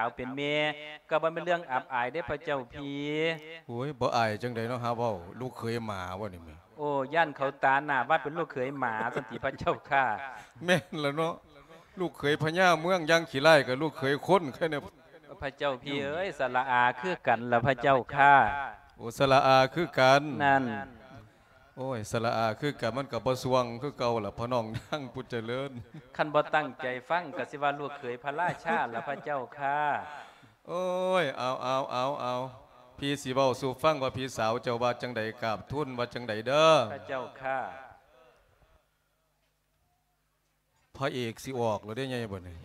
าวเป็นเมก็บ่เป็นเรื่องอับอายได้อพระเจ้าพีโอ้ยบ่อายจังไดเนาะฮะเว้าลูกเคยหมาบ่นี่แม่โอ้ย่านเขาตาหน้าว่าเป็นลูกเขยหมาสันติพระเจ้าค่ะแม่นแล้วเนาะลูกเคยพญาเมืองย่างขี้ไล่กับลูกเคยคนแค่เนี่ยพระเจ้าพี่เอ้ยสละอาคือกันละพระเจ้าค่ะโอ้สละอาคือกันนั่น โอ้ยสละอาคือกันมันก็บ่สวงคือเก่าล่ะพ่อน้องนั่งพุทธเจริญคันบ่ตั้งใจฟังก็สิว่าลูกเขยพระราชาละพระเจ้าค่ะโอ้ยเอาเอาเอาเอาพี่สิเว้าสู่ฟังว่าพี่สาวเจ้าว่าจังใดกราบทุนว่าจังใดเด้อพระเจ้าค่ะพระเอกสิออกแล้วได้ไงบ่นี่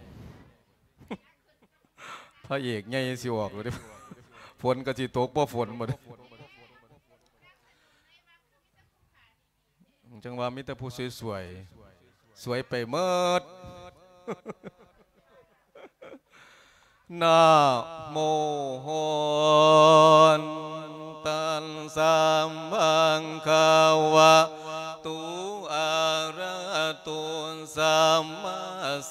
พระเอกใหญ่สิออกแล้วเด้ฝนก็สิตกบ่ฝนบ่เด้ จังว่ามีแต่ผู้สวยๆ สวยไปเมิดนะโมหนตันสัมบังคาวะตุอาระตุสัมมา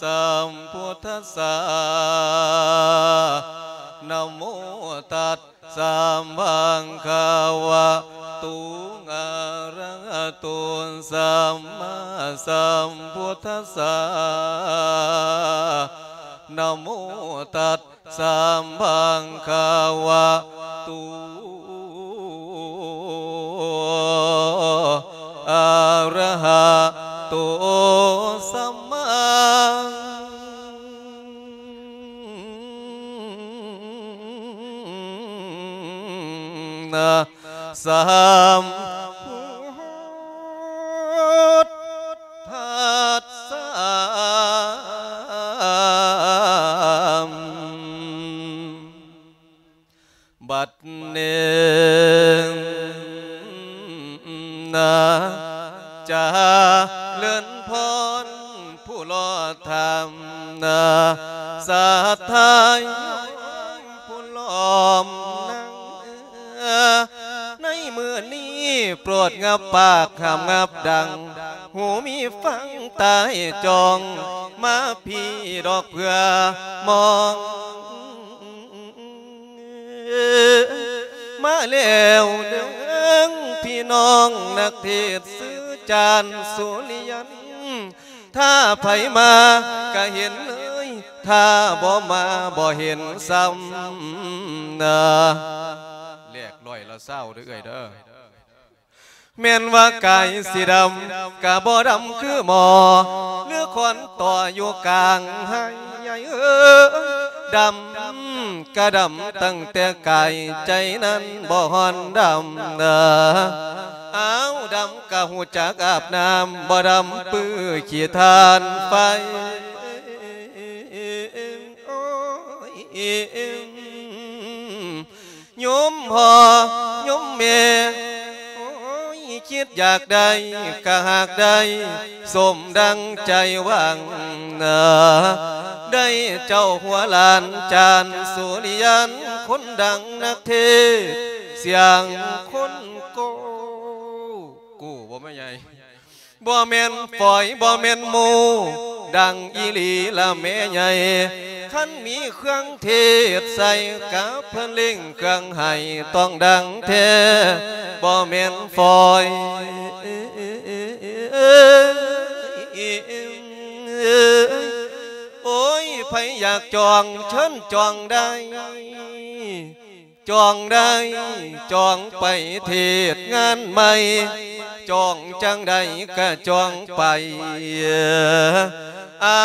สัมพุทธัสสะ แล้วเด้งพี่น้องนักเทศซื้อจานสุริยัน ถ้าไผมาก็เห็นเลยถ้าบ่มาบ่เห็นซ้ำนะเรียกลอยละเศร้าเด้อเอ้ยเด้อ แม่นว่ากายสีดำกะบ่ดำคือหมอเลือควันต่ออยู่กลางให้ใหญ่เออดำกะดำตั้งแต่กายใจนั้นบ่ฮอนดำเด้ออ้าวดำกะหูจักอาบน้ำบ่ดำปื้อขี้ทานไฟโยมพ่อโยมแม่ คิดอยากได้ก็หากได้สมดังใจหวังนะได้เจ้าหัวลานจานสุริยันคนดังนักเทเสียงคนโกกูบ่แม่ใหญ่บ่แม่นฝอยบ่แม่นหมู ดังอีหลีละแม่ใหญ่ขันมีเครื่องเทศใส่กับเพล่งเครื่องให้ต้องดังแท้บ่แม่นฝอยโอ้ยไผอยากจองเชิญจองได้จองได้จองไปเทศงานใหม่ จองจังใดก็จองไป เอา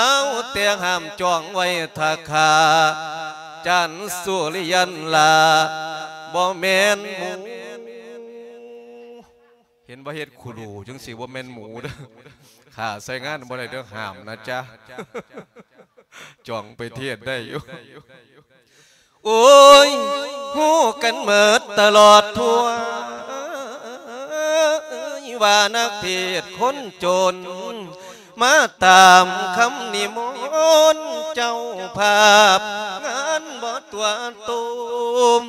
แต่ห้ามจองไว้ถ้าคาจันทร์สุริยันลาบ่แม่นหมู เห็นว่าเฮ็ดคุรูจังสิว่าแม่นหมูเด้อข้าใส่งานบ่ได้เด้อห้ามนะจ๊ะจองไปเทศได้อยู่โอ้ยหูกันเมิดตลอดทั่ว ว่านักเทศคนจน มาตามคำนิมนต์เจ้าภาพ งานบ่ตัวตุม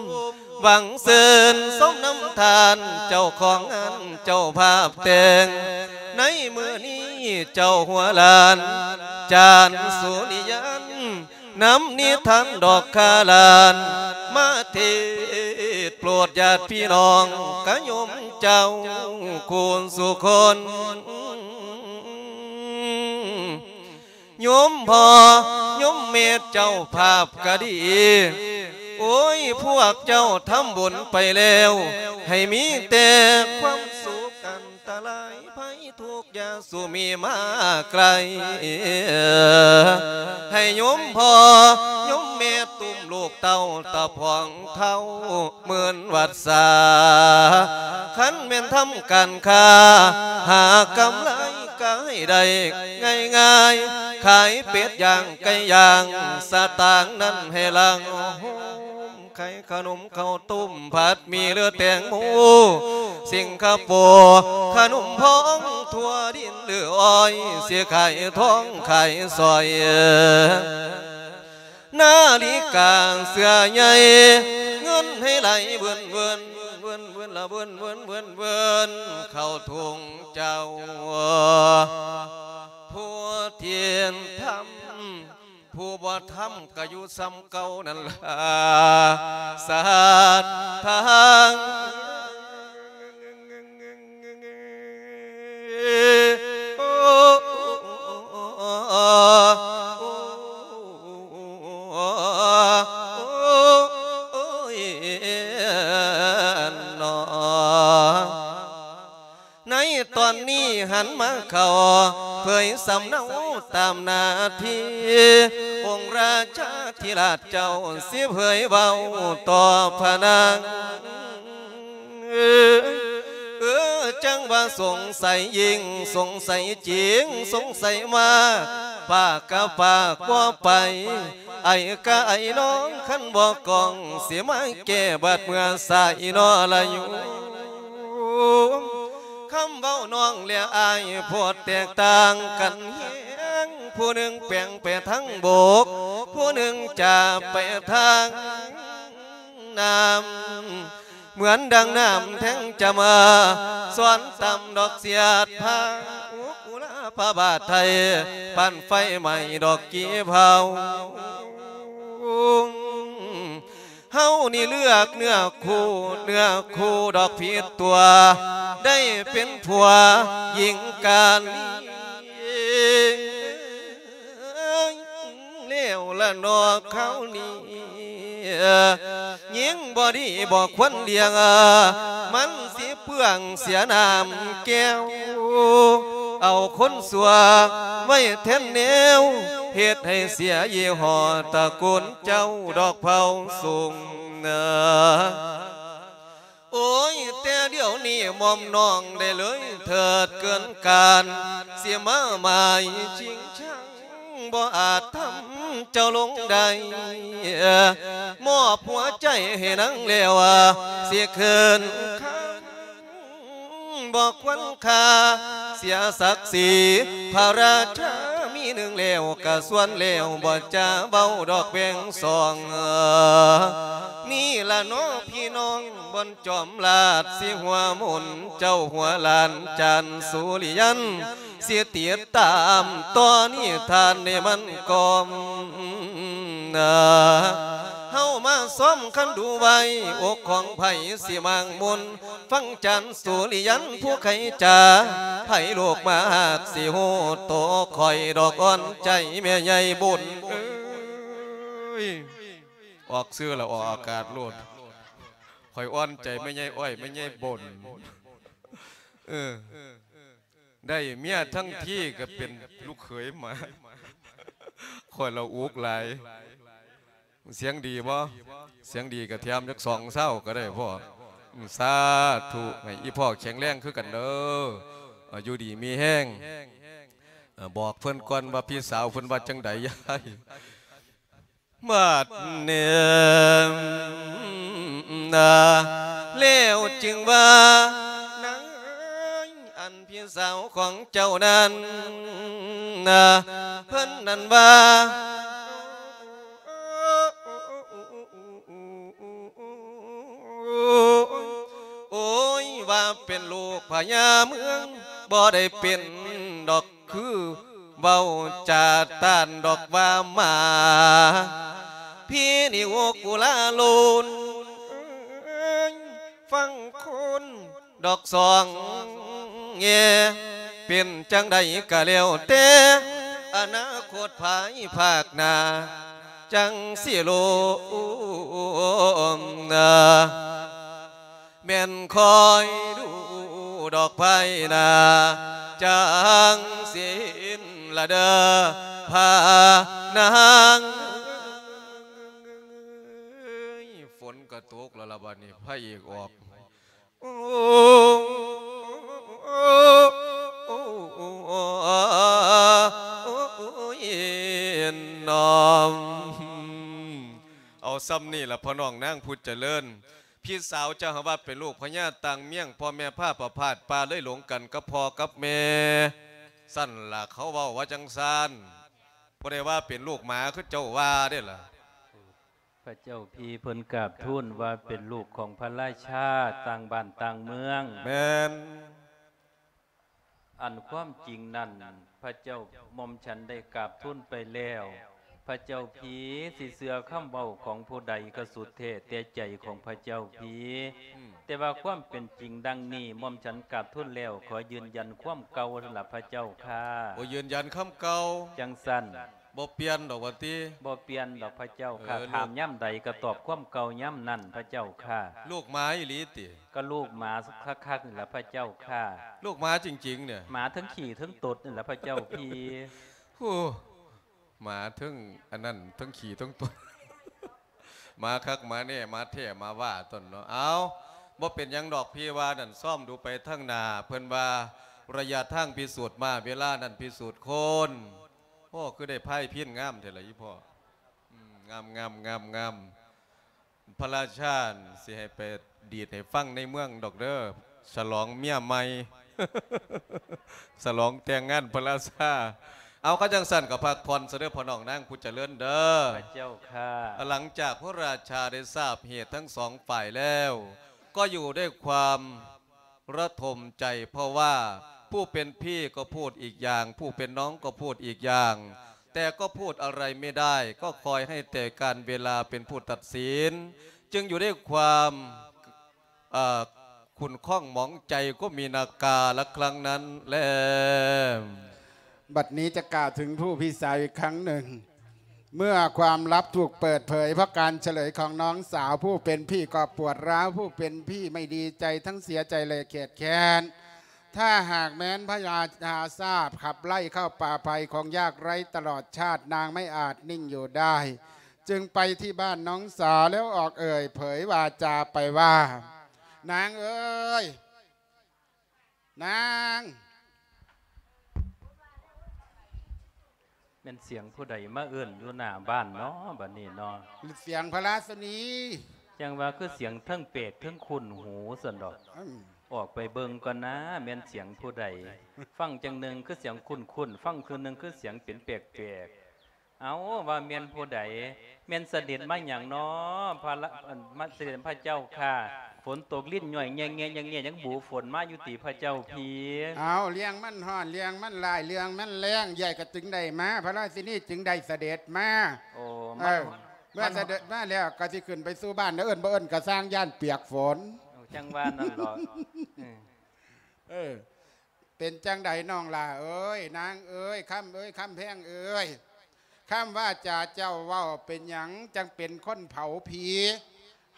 หวังเสินสมน้ำทานเจ้าของงานเจ้าภาพแต่งในมือนี้เจ้าหัวลาน จานสุริยันน้ำนิทานดอกคาลานมาเท ดโปรดญาติพี่น้องกะยมเจ้าคูณสุคนยมพอยมเมตเจ้าภาพก็ดี โอ้ย พวกเจ้าทำบุญไปแล้ว ให้มีแต่ความสุข ตลายภัยทุกยาสู่มีมาไกล ให้ยมพ่อยมเมตตุ่มลูกเต้าตะพองเท่าเหมือนวัดสาขันเม่นทำการค้าหากำไรก็ใดง่ายง่ายๆขายเป็ดย่างไก่ย่างสตางนั้นให้ลังโไข่ขนมข้าวต้มผัดมีเลือแตงหมูสิงคโปร์ขนมพองทั่วดินหรืออ้อย เสียไข่ท้องไข่ซอยนาฬิกาเสื้อใหญ่เงินให้ไหลเวินเวินเวินเวินละเวินเวินเวินเวินเข้าถุงเจ้าผู้เทียนทำ ผู้บ่ทำก็อยู่ซ้ำเก่านั่นล่ะสาดทางในตอนนี้หันมาเขาเผยสำเนา ตามนาทีองค์ราชาธิราชเจ้าเสียเผยเบาต่อพนางเออจังว่าสงสัยยิงสงสัยจริงสงสัยมาปากกะปากว่าไป ไอ้กะไอ้น้องขันบอกกองเสียมาแก่บาดเมื่อสายนอละอยู่คำเว้าน้องเลียอายพวดแตกต่างกันเฮ ผู้หนึ่งแปลงไปทั้งโบก ผู้หนึ่งจะไปทางน้ำเหมือนดังน้ำแทงจะมาสวนตำดอกเสียดพาอุลาพระบาทไทย ปั้นไฟใหม่ดอกกีเผาเฮานี่เลือกเนื้อคู่เนื้อคู่ดอกผิดตัว ได้เป็นผัวหญิงกันเลี้ ละนอกเขานี่ยิงบอดีบอกควันเลียงมันสิเปื่องเสียน้ำแก้ว เอาคนสัวไว้แทนแนวเหตุให้เสียยี่ห้อตะกูลเจ้าดอกเผาสูงเนอโอ้ยแต่เดี๋ยวนี้มอมน้องได้เลยเถิดเกินการ เสียมาหมายจริงชัง บ่อาจทำเจ้าลงได้มอบหัวใจให้นังเล้วเสียเคินข้าบอกควันคาเสียศักดิ์ศรีพระราชา มีหนึ่งเล้วกะส่วนเล้วบ่จะเบาดอกเบ่งสองนี่ละน้อพี่น้องบนจอมลาดสิหัวมุนเจ้าหัวลานจันสุริยันเสียเตียตามตอนนี้ทานในมันกอมนา มาซ้อมคันดูไว้อกของไผ่สิมังมุนฟังจันสุริยันผู้ไขจ่าไผ่โลกมาหากสิโหโตคอยดอกอ่อนใจแม่ใหญ่บุญเอ้ยออกเสื้อแล้วออกอากาศโลดคอยอ่อนใจไม่ใหญ่อ้อยไม่ใหญ่บ่นเออได้เมียทั้งที่ก็เป็นลูกเขยมาคอยเราอุกหลาย เสียงดีบ่เสียงดีกระเทียมจักสองเศร้าก็ได้พ่อสาธุให้อีพ่อแข็งแรงคือกันเด้ออายุดีมีแห้งบอกเพิ่อนก่อนว่าพี่สาวเพิ่นว่าจังใดยายมาดเนี่ยนาแล้วจึงว่านางเอ้ยอันพี่สาวของเจ้านั้นเพิ่อนนั้นว่า เป็นลูกพญาเมืองบ่ได้เป็นดอกคือเว้าจาต้านดอกว่ามา พี่นี่โวกุลาลูนฟังคุณดอกสองเงเป็นจังใดกะเลี้ยวเตอนาคตภายภาคนา จังสิโลมนา แม่นคอยดูดอกไผ่นาจังสินละเดอพานางฝนก็ตกล้วละบัดนี้พระเอกออกโอ้โอ้โอ้โอ้ยนอมเอาซ้ำนี่ละพ่อน้องนางพุทธเจริญ พี่สาวเจ้าหาว่าเป็นลูกพญาต่างเมี่ยงพ่อแม่ผ้าประพาดปลาเลยหลงกันกับพ่อกับแม่สั้นล่ะเขาเว้าว่าจังซานพอได้ว่าเป็นลูกหมาคือเจ้าว่าได้ล่ะพระเจ้าพีเพิ่นกราบทูลว่าเป็นลูกของพระราชาต่างบ้านต่างเมืองแม่นอันความจริงนั่นพระเจ้าหมอมฉันได้กราบทูลไปแล้วพ ระเจ้าพีสิเสือข้ามเบาของผู้ใดก็สุดเทศแต่ใจของพระเจ้าพีอืมแต่ว่าความเป็นจริงดังนี้หม่อมฉันกราบทูลแล้วขอยืนยันความเก่าสำหรับพระเจ้าค่ะโอยืนยันคำเก่าจังสันบ่เปลี่ยนดอกวันที่บ่เปลี่ยนดอกพระเจ้าค่ะเออลูกถามย่ำใดก็ตอบความเก่าย่ำนั่นพระเจ้าค่ะ ลูกหมาอีหลีติก็ลูกหมาสักคักๆนี่แหละพระเจ้าค่ะ ลูกหมาจริง ๆ เนี่ยหมาทั้งขี่ทั้งตดนี่แหละพระเจ้าพี่โอ้ หมาทึ่งอันนั้นทั้งขี่ทั้งตัวมาคักมาเนี่ยมาเท่มาว่าต้นเนาะเอาบ่เป็นยังดอกพี่ว่านั่นซ่อมดูไปทั้งนาเพิ่นว่าระยะทางพิสูจน์มาเวลานั่นพิสูจน์คนพ่อคือได้ไพ่พินงามเท่าไหร่ยี่พ่องามงามงามงามพระราชาญสิให้ไปดีดให้ฟังในเมืองดอกเด้อฉลองเมียใหม่ฉลองแต่งงานพระราชา เอาก็จังสั่นกับพักผ่อนเสด็จพ่อน้องนางผู้เจริญเด้อพระเจ้าค่ะ หลังจากพระราชาได้ทราบเหตุทั้งสองฝ่ายแล้ว ก็อยู่ด้วยความระทมใจเพราะว่าผู้เป็นพี่ก็พูดอีกอย่าง ผู้เป็นน้องก็พูดอีกอย่าง แต่ก็พูดอะไรไม่ได้ ก็คอยให้แต่การเวลาเป็นผู้ตัดสิน จึงอยู่ด้วยความเอ่อคุณข้องหมองใจก็มีนาการละครั้งนั้นแหล้ว บัดนี้จะกล่าวถึงผู้พี่สาวอีกครั้งหนึ่ง เมื่อความลับถูกเปิดเผย เพราะการเฉลยของน้องสาวผู้เป็นพี่ก็ปวดร้าวผู้เป็นพี่ไม่ดีใจทั้งเสียใจเลยเขียดแค้นถ้าหากแม้นพระราชาทราบขับไล่เข้าป่าภัยของยากไร้ตลอดชาตินางไม่อาจนิ่งอยู่ได้ จึงไปที่บ้านน้องสาวแล้วออกเอ่ย เผยวาจาไปว่า นางเอ้ย นาง เป็นเสียงผู้ใดมาเอื้อนอยู่หน้าบ้านเนาะบัดนี้เนาะเสียงพระราชนีจังว่าคือเสียงเทั้งเป็ดเทั้งคุณหูสันดอก อืมออกไปเบิ่งก่อนนะแม่นเสียงผู้ใด ฟังจังหนึ่งคือเสียงคุ้นคุ้นๆฟังคือหนึ่งคือเสียงเป็นแปลกแปลกๆเอาว่าแม่นผู้ใดแม่นเสด็จมาอย่างน้อพระละอันมาเสด็จพระเจ้าค่ะ ฝนตกลิ้นหน่อยแงงแงงแงยังบูฝนมาอยู่ตีพระเจ้าพีเอาเลี้ยงมันห่อนเลี้ยงมันลายเลี้ยงมันแรงใหญ่ก็จึงได้มาพระราชินีจึงได้เสด็จมาโอ้เอมันอเมื่อเสด็จมาแล้วก็สิขึ้นไปสู่บ้านเอิ้นบ่เอิ้นก็สร้างย่านเปียกฝนเอาจังว่านั่นหรอกเออเออ เป็นจังใดน้องล่ะเอ้ยนางเอ้ยคำเอ้ยคำแพงเอ้ยคำว่าจ่าเจ้าเว้าเป็นหยังจังเป็นคนเผาผี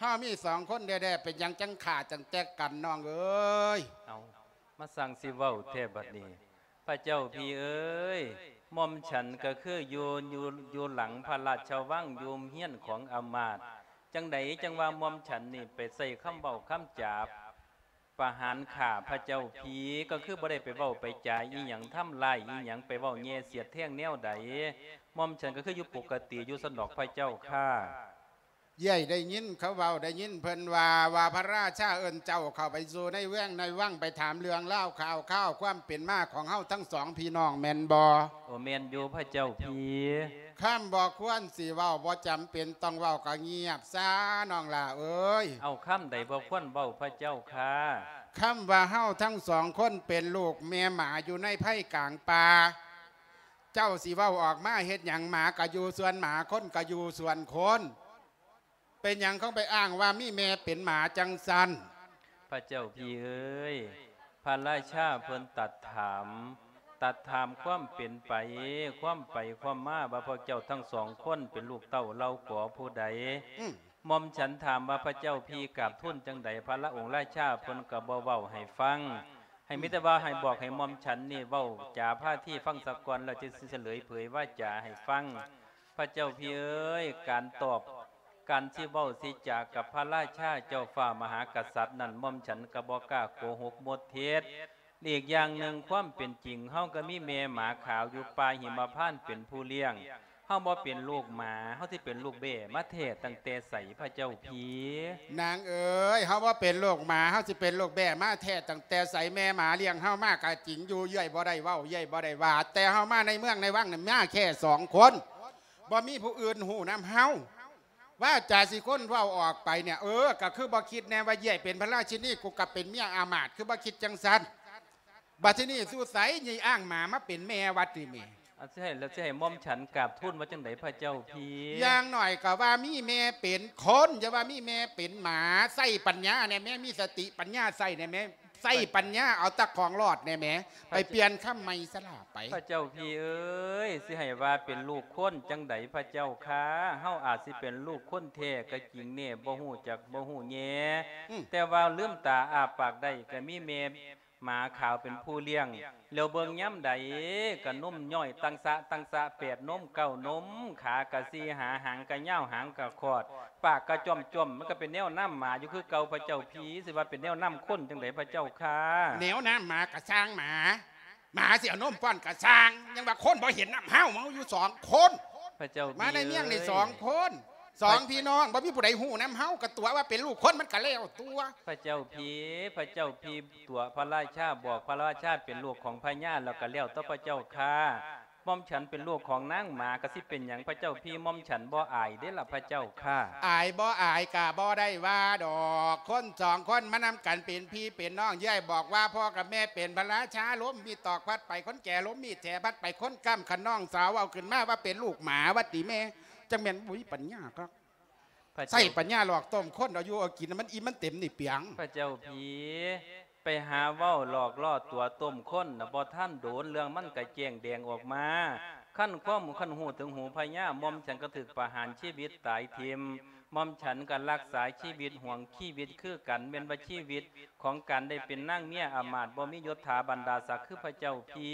ห้ามีสองคนแด่ๆเป็นยังจังขาดจังแตกกันน้องเอ้ยเอามาสั่งสิเว้าเทพบัดนี้ พระเจ้าพี่เอ้ยมอมฉันก็คืออยู่อยู่อยู่หลังพระราชวังอยู่เฮียนของอามาตจังใดจังว่ามอมฉันนี่ไปใส่คำเบาคำจาบประหารข่าพระเจ้าพีก็คือบ่ได้ไปเว้าไปจ่ายอีหยังทำลายอีหยังไปเว้าแย่เสียดแท่งแนวใดมอมฉันก็คืออยู่ปกติอยู่สนอกพระเจ้าค่ะ ใหญ่ได้ยินเขาเบาได้ยินเพิ่นว่าว่าพระราชาเอิญเจ้าเข้าไปสู่ในเว้งในว่างไปถามเรื่องเล่าวข่าวข้าวความเป็นมาของเฮาทั้งสองพี่น้องแมนบอโอเมนอยู่พระเจ้าพีข้ามบอกควรสิเว้าบ่จำเป็นต้องเว้าก็เงียบซาน้องล่ะเอ้ยเอาคำใดบ่ควรเว้าพระเจ้าค่ะคำว่าเฮาทั้งสองคนเป็นลูกแม่หมาอยู่ในไผ่กลางป่าเจ้าสิเว้าออกมาเฮ็ดหยังหมากะอยู่ส่วนหมาคนกะอยู่ส่วนคน เป็นหยังเขาไปอ้างว่ามีแม่เป็นหมาจังสันพระเจ้าพี่เอ้ยพระราชาเพิ่นตัดถาม ตัดถามความเป็นไป ความไปความมาว่าพระเจ้าทั้งสองคนเป็นลูกเต้าเล่าก่อผู้ใดอืมหมอมฉันถามว่าพระเจ้าพี่กับทุนจังใดพระละองค์ราชาเพิ่นก็บ่เว้าให้ฟัง ให้มิตรว่าให้บอกให้หมอมฉันนี่เว้าจ่าผ้าที่ฟังสะกอนแล้วจะเฉลยเผยว่าจ่าให้ฟัง พระเจ้าพี่เอ้ยการตอบ การที่เว้าสิจากกับพระราชาเจ้าฟ้ามหากษัตริย์นั่นม่อมฉันก็บ่กล้าโกหกหมดเท็จอีกอย่างหนึ่งความเป็นจริงเฮาก็มีแม่หมาขาวอยู่ป่ายหิมพานเป็นผู้เลี้ยงเฮาบ่เป็นลูกหมาเฮาที่เป็นลูกเบ้มาเทศตั้งแต่ใส่พระเจ้าพีนางเอ๋ยเฮาว่าเป็นโรคหมาเฮาสิเป็นโรคแบ่มาแท้ตั้งแต่ใส่แม่หมาเลี้ยงเฮามากะจริงอยู่เย่อยบ่ได้เว้าเย่อยบ่ได้ว่าแต่เฮามาในเมืองในวังนี่มาแค่สองคนบ่มีผู้อื่นหูนํเฮา ว่าจ่าสิคนเว้าออกไปเนี่ยเออก็คือบ่คิดแน่ว่าเย่อยเป็นพระราชินีกูกับเป็นเมียอามาตย์คือบ่คิดจังซั่นบัดทีนี้สู้ใสยี่อ้างหมามาเป็นแม่วัดนี่แม่เอาสิให้แล้วสิให้หม่อมฉันกราบทูลว่าจังไดพระเจ้าพีอย่างหน่อยก็ว่ามีแม่เป็นคนจะว่ามีแม่เป็นหมาใส่ปัญญาเนี่ยแม่มีสติปัญญาใส่เนี่ยแม่ ใส่ปัญญาเอาตะของรอดเนี่ยแม่ไปเปลี่ยนคำไม่สลาไป พระเจ้าพี่เอ้ยสิให้ว่าเป็นลูกคนจังไดพระเจ้าค่ะเฮาอาจสิเป็นลูกคนแท้ก็จริงเนี่ยบ่ฮู้จักบ่ฮู้แยอืมแต่ว่าลืมตาอาปากได้ก็มีแม่ หมาขาวเป็นผู้เลี้ยงแล้วเบิ่งย่ำใดก็นมย่อยตังสะตังสะแปดนมเก้านมขากะซีหาหางกะเหย้าหางกะคอด ปากกะจ้อมจ้อมมันก็เป็นแนวน้ำหมาอยู่คือเก่าพระเจ้าพีสิว่าเป็นแนวน้ำข้นจังไดพระเจ้าค่ะแนวน้ำหมากระช่างหมา หมาเสียนมป้อนกระช่าง ยังว่าคนบ่เห็นน้ำเฮาเมาอยู่สองคนพระเจ้ามาในเมี่ยงในอ้สองคน สองพี่น้องบ่มีผู้ใดหูน้ำเฮากระตัวว่าเป็นลูกคนมันก็แล้วตัวพระเจ้าพีพระเจ้าพีตัวพระราชาบอกพระราชาเป็นลูกของพญาแล้วก็แล้วต่อพระเจ้าค่ะม่อมฉันเป็นลูกของนางหมากระสิเป็นอย่างพระเจ้าพี่ม่อมฉันบ่อายได้อละพระเจ้าค่ะ อายบ่อายกะบ่ได้ว่าดอกคนสองคนมานำกันเป็นพี่เป็นน้องย่ายบอกว่าพ่อกับแม่เป็นพระราชาล้มมีดตอกพัดไปคนแก่ล้มมีดแถพัดไปคนก้ำขันน้องสาวเอาขึ้นมาว่าเป็นลูกหมาวัดตีแม่ จังแม่นบุ้ยปัญญาก็พระเจ้าใส่ปัญญาหลอกต้มคนเอาอยู่เอากินมันอิ่มมันเต็มนี่เปียง พระเจ้าพีไปหาเว้าหลอกล่อตัวต้มข้นนะบ่ท่านโดนเรื่องมันกระแจงแดงออกมาขั้นข้อมขั้นหูถึงหูพญาม่อมฉันก็ถึกประหารชีวิตตายเทียม มอมฉันกันรักษาชีวิตห่วงชีวิตคือกันเป็นว่าชีวิตของการได้เป็นนั่งเมียอามาตบ่มียศถาบรรดาศักดิ์คือพระเจ้าพี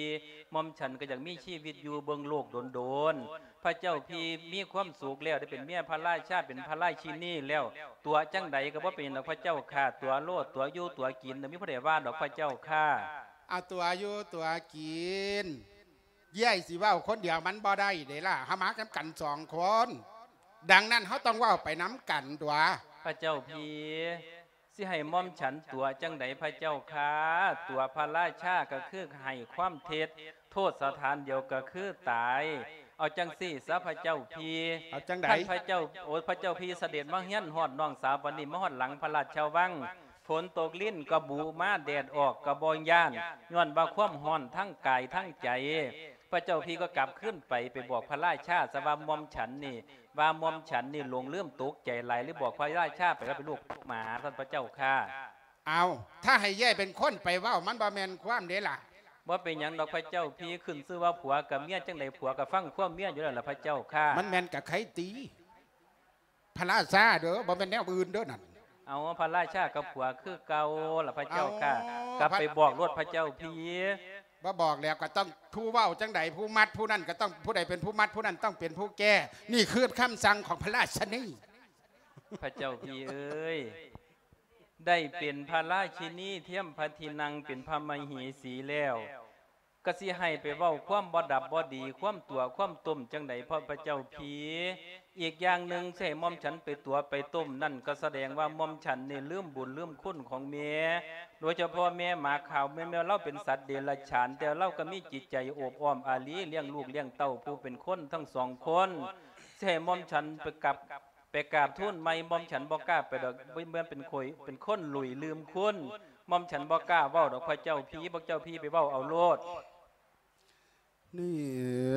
มอมฉันก็อยากมีชีวิตอยู่เบิ่งโลกโดนๆพระเจ้าพีมีความสุขแล้วได้เป็นเมียพระราชาเป็นพระราชินีแล้ว ตัวจังใดก็บ่เป็นดอกพระเจ้าค่ะตัวโลดตัวอยู่ตัวกินมีผู้ใดว่าดอกพระเจ้าค่ะเอาตัวอยู่ตัวกินย่ยสิว่าคนเดียวมันบ่ได้เด้ล่ะเฮามากันกันสองคน ดังนั้นเขาต้องเว่าไปน้ำกันตัวพระเจ้าพีสิให้ม่อมฉันตัวจังใดพระเจ้าค่ะตัวพระราชาก็คือให้ความเท็จ โทษสถานเดียวก็คือตาย เอาจังสี่ซะพระเจ้าพีเอาจังใดท่านพระเจ้าโอ้ยพระเจ้าพีเสด็จมาเฮียนฮอดน้องสาวปานนี้มาฮอดหลังพระราชวังฝนตกลิ้นกระบูมาแดดออกกระบอยย่านย้อนว่าความฮ้อนทั้งกายทั้งใจ พระเจ้าพี่ก็กลับขึ้นไปไปบอกพระราชาสว่ามอมฉันนี่ ว่ามอมฉันนี่หลงเลื่อมตกใจไหลหรือบอกพระราชาไปว่าเป็นลูกหมาท่านพระเจ้าค่ะเอาถ้าให้ย่ายเป็นคนไปเว่ามันบ่แมนความเด้ล่ะว่าเป็นหยังดอกพระเจ้าพี่ขึ้นชื่อว่าผัวกับเมียจังไดผัวกับฟังความเมียอยู่แล้วล่ะพระเจ้าค่ะ มันแมนกับใครตีพระราชาเด้อบ่แมนแนวอื่นเด้อนั่นเอาพระราชากับผัวคือเก่าล่ะพระเจ้าค่ะเอากลับไปบอกรถพระเจ้าพี่ บ่บอกแล้วก็ต้องผู้ว่าจังใดผู้มัดผู้นั่นก็ต้องผู้ใดเป็นผู้มัดผู้นั้นต้องเป็นผู้แก้นี่คือคำสั่งของพระราชนีพระเจ้าพี่เอ้ยได้เป็นพระราชินีเทียมพระทินังเป็นพระมหิสีแล้ว ก็สิให้ไปเว้าความบ่ดับบ่ดี ความตัวความต้มจังใดพ่อพระเจ้าพีอีกอย่างหนึ่งใช่มอมฉันไปตัวไปต้ม นั่นก็แสดงว่ามอมฉันนี่ลืมบุญลืมคุณของเมียโดยเฉพาะแม่หมาขาวแม่แม่เราเป็นสัตว์เดรัจฉาน แต่เราก็มีจิตใจโอบอ้อมอารีเลี้ยงลูกเลี้ยงเต้าผู้เป็นคนทั้งสองคนใช่มอมฉันไปกับไปกราบทูลไม่มอมฉันบอกล้าไปดอกเมื่อเป็นคอยเป็นคนหลุยลืมคุณมอมฉันบอกล้าเว้าดอกพระเจ้าพีพระเจ้าพีไปเว้าเอาโลด Yeah.